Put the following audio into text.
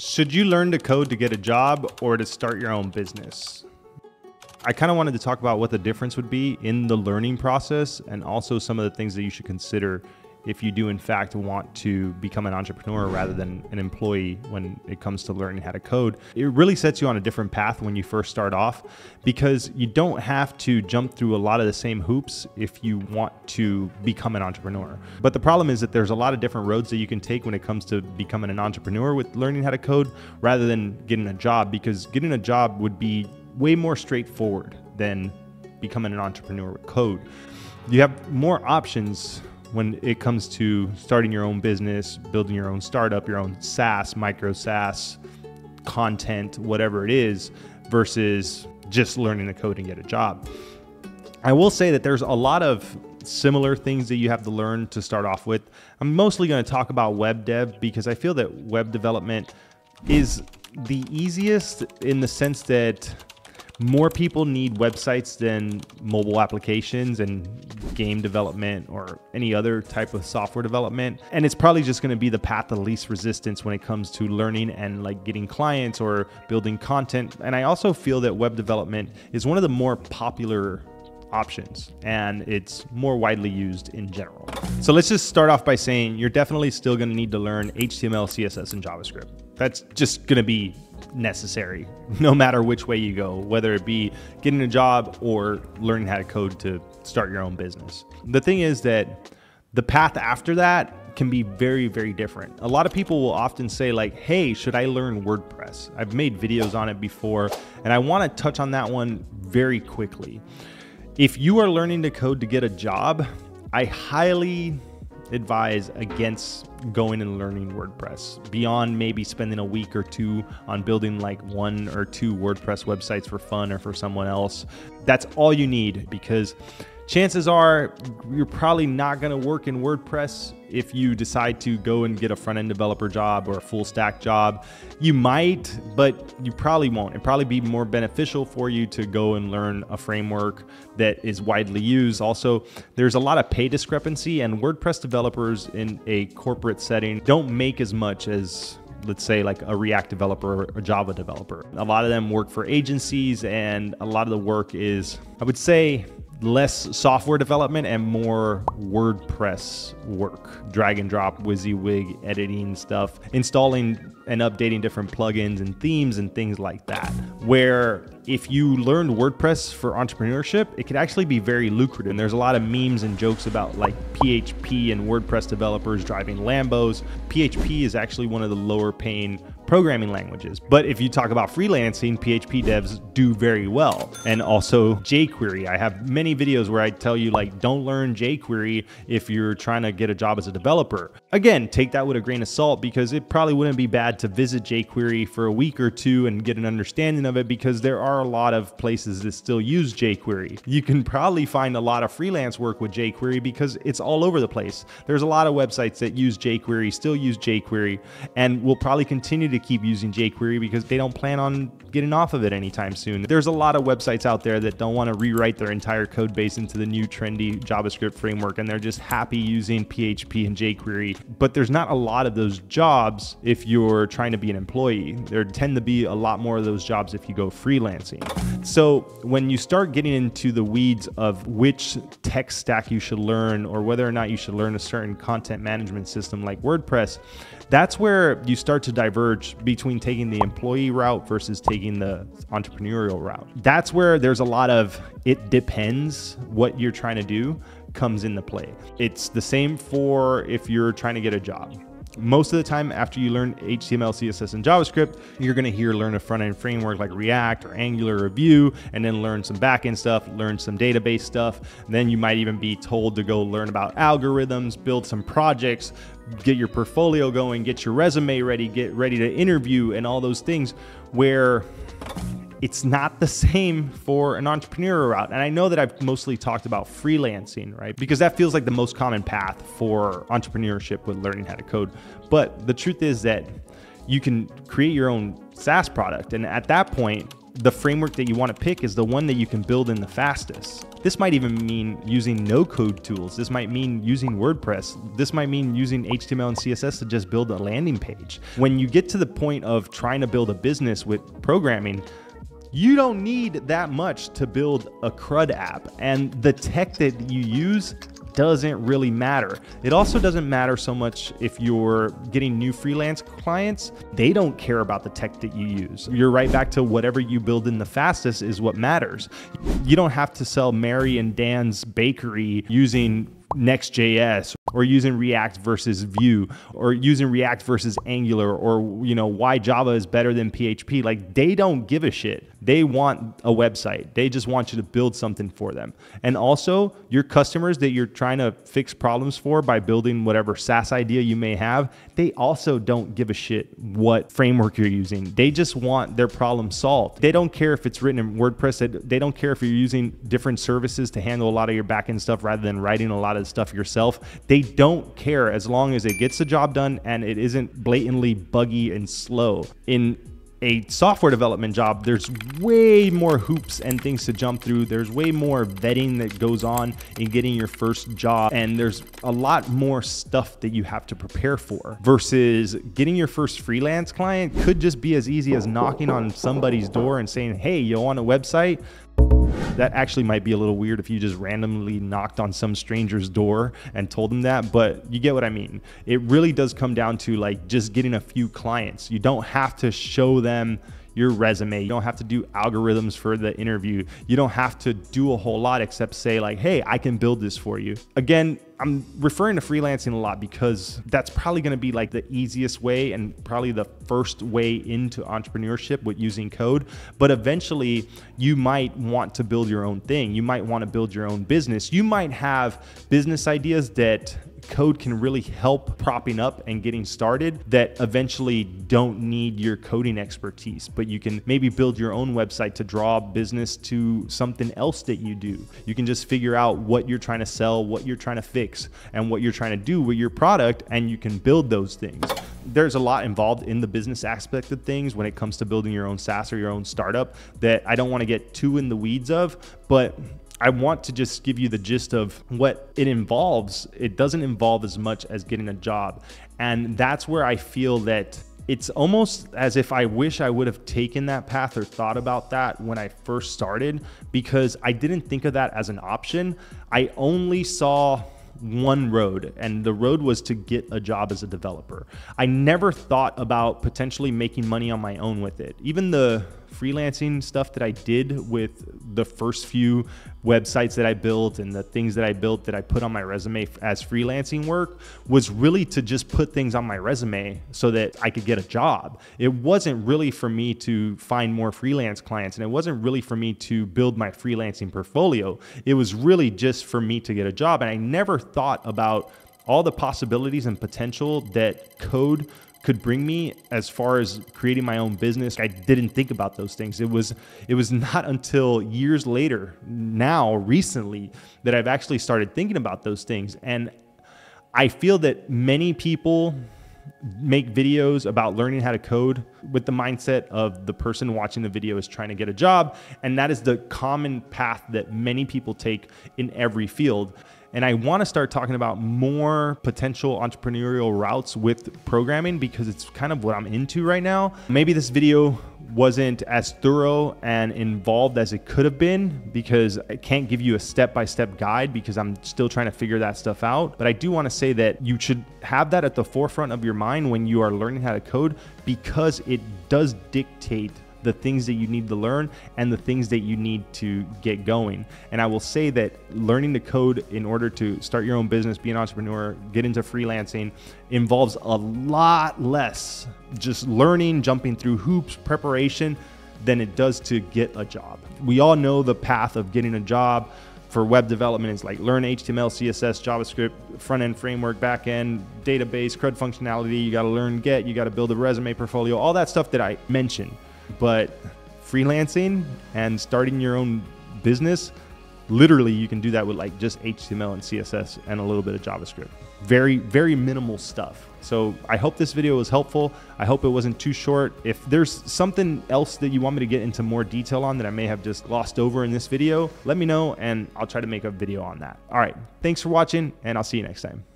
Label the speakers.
Speaker 1: Should you learn to code to get a job or to start your own business? I kind of wanted to talk about what the difference would be in the learning process and also some of the things that you should consider if you do in fact want to become an entrepreneur rather than an employee when it comes to learning how to code. It really sets you on a different path when you first start off because you don't have to jump through a lot of the same hoops if you want to become an entrepreneur. But the problem is that there's a lot of different roads that you can take when it comes to becoming an entrepreneur with learning how to code rather than getting a job because getting a job would be way more straightforward than becoming an entrepreneur with code. You have more options when it comes to starting your own business, building your own startup, your own SaaS, micro SaaS, content, whatever it is, versus just learning to code and get a job. I will say that there's a lot of similar things that you have to learn to start off with. I'm mostly going to talk about web dev because I feel that web development is the easiest in the sense that more people need websites than mobile applications and game development or any other type of software development. And it's probably just going to be the path of least resistance when it comes to learning and like getting clients or building content. And I also feel that web development is one of the more popular options and it's more widely used in general. So let's just start off by saying you're definitely still going to need to learn HTML, CSS, and JavaScript. That's just going to be necessary no matter which way you go, whether it be getting a job or learning how to code to start your own business. The thing is that the path after that can be very, very different. A lot of people will often say, like, hey, should I learn WordPress? I've made videos on it before, and I want to touch on that one very quickly. If you are learning to code to get a job, I highly advise against going and learning WordPress beyond maybe spending a week or two on building like one or two WordPress websites for fun or for someone else. That's all you need because chances are you're probably not going to work in WordPress if you decide to go and get a front end developer job or a full stack job. You might, but you probably won't. It'd probably be more beneficial for you to go and learn a framework that is widely used. Also, there's a lot of pay discrepancy, and WordPress developers in a corporate setting don't make as much as let's say like a React developer or a Java developer. A lot of them work for agencies and a lot of the work is, I would say, less software development and more WordPress work. Drag and drop, WYSIWYG, editing stuff, installing and updating different plugins and themes and things like that. Where if you learned WordPress for entrepreneurship, it could actually be very lucrative. And there's a lot of memes and jokes about like PHP and WordPress developers driving Lambos. PHP is actually one of the lower paying programming languages. But if you talk about freelancing, PHP devs do very well. And also jQuery. I have many videos where I tell you like don't learn jQuery if you're trying to get a job as a developer. Again, take that with a grain of salt because it probably wouldn't be bad to visit jQuery for a week or two and get an understanding of it because there are a lot of places that still use jQuery. You can probably find a lot of freelance work with jQuery because it's all over the place. There's a lot of websites that use jQuery, still use jQuery, and will probably continue to keep using jQuery because they don't plan on getting off of it anytime soon. There's a lot of websites out there that don't want to rewrite their entire code base into the new trendy JavaScript framework and they're just happy using PHP and jQuery. But there's not a lot of those jobs if you're trying to be an employee. There tend to be a lot more of those jobs if you go freelancing. So when you start getting into the weeds of which tech stack you should learn or whether or not you should learn a certain content management system like WordPress, that's where you start to diverge between taking the employee route versus taking the entrepreneurial route. That's where there's a lot of it depends what you're trying to do comes into play. It's the same for if you're trying to get a job. Most of the time, after you learn HTML, CSS, and JavaScript, you're going to hear learn a front end framework like React or Angular or Vue, and then learn some back end stuff, learn some database stuff. And then you might even be told to go learn about algorithms, build some projects, get your portfolio going, get your resume ready, get ready to interview, and all those things where it's not the same for an entrepreneur route. And I know that I've mostly talked about freelancing, right? Because that feels like the most common path for entrepreneurship with learning how to code. But the truth is that you can create your own SaaS product. And at that point, the framework that you want to pick is the one that you can build in the fastest. This might even mean using no code tools. This might mean using WordPress. This might mean using HTML and CSS to just build a landing page. When you get to the point of trying to build a business with programming, you don't need that much to build a CRUD app. And the tech that you use doesn't really matter. It also doesn't matter so much if you're getting new freelance clients. They don't care about the tech that you use. You're right back to whatever you build in the fastest is what matters. You don't have to sell Mary and Dan's bakery using Next.js or using React versus Vue or using React versus Angular or you know why Java is better than PHP like they don't give a shit. They want a website. They just want you to build something for them. And also, your customers that you're trying to fix problems for by building whatever SaaS idea you may have, they also don't give a shit what framework you're using. They just want their problem solved. They don't care if it's written in WordPress. They don't care if you're using different services to handle a lot of your backend stuff rather than writing a lot of stuff yourself. They don't care as long as it gets the job done and it isn't blatantly buggy and slow. In a software development job, there's way more hoops and things to jump through. There's way more vetting that goes on in getting your first job. And there's a lot more stuff that you have to prepare for versus getting your first freelance client could just be as easy as knocking on somebody's door and saying, Hey, you want a website? That actually might be a little weird if you just randomly knocked on some stranger's door and told them that, but you get what I mean. It really does come down to like just getting a few clients. You don't have to show them your resume. You don't have to do algorithms for the interview. You don't have to do a whole lot except say like, "Hey, I can build this for you." Again, I'm referring to freelancing a lot because that's probably going to be like the easiest way and probably the first way into entrepreneurship with using code. But eventually, you might want to build your own thing. You might want to build your own business. You might have business ideas that code can really help propping up and getting started that eventually don't need your coding expertise, but you can maybe build your own website to draw business to something else that you do. You can just figure out what you're trying to sell, what you're trying to fix, and what you're trying to do with your product, and you can build those things. There's a lot involved in the business aspect of things when it comes to building your own SaaS or your own startup that I don't want to get too in the weeds of, but I want to just give you the gist of what it involves. It doesn't involve as much as getting a job. And that's where I feel that it's almost as if I wish I would have taken that path or thought about that when I first started because I didn't think of that as an option. I only saw one road, and the road was to get a job as a developer. I never thought about potentially making money on my own with it. Even the freelancing stuff that I did with the first few websites that I built and the things that I built that I put on my resume as freelancing work was really to just put things on my resume so that I could get a job. It wasn't really for me to find more freelance clients and it wasn't really for me to build my freelancing portfolio. It was really just for me to get a job. And I never thought about all the possibilities and potential that code could bring me as far as creating my own business. I didn't think about those things. It was it was not until years later, now recently, that I've actually started thinking about those things. And I feel that many people make videos about learning how to code with the mindset of the person watching the video is trying to get a job. And that is the common path that many people take in every field. And I want to start talking about more potential entrepreneurial routes with programming because it's kind of what I'm into right now. Maybe this video wasn't as thorough and involved as it could have been because I can't give you a step by step guide because I'm still trying to figure that stuff out. But I do want to say that you should have that at the forefront of your mind when you are learning how to code because it does dictate the things that you need to learn and the things that you need to get going. And I will say that learning to code in order to start your own business, be an entrepreneur, get into freelancing involves a lot less just learning, jumping through hoops, preparation than it does to get a job. We all know the path of getting a job for web development is like learn HTML, CSS, JavaScript, front end framework, back end, database, CRUD functionality. You got to learn Git, you got to build a resume portfolio, all that stuff that I mentioned. But freelancing and starting your own business, literally you can do that with like just HTML and CSS and a little bit of JavaScript. Very, very minimal stuff. So I hope this video was helpful. I hope it wasn't too short. If there's something else that you want me to get into more detail on that I may have just glossed over in this video, let me know and I'll try to make a video on that. All right. Thanks for watching and I'll see you next time.